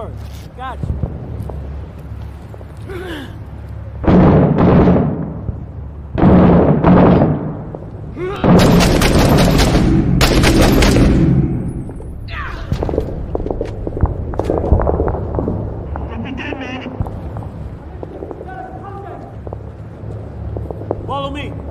forward. Got you. Follow me.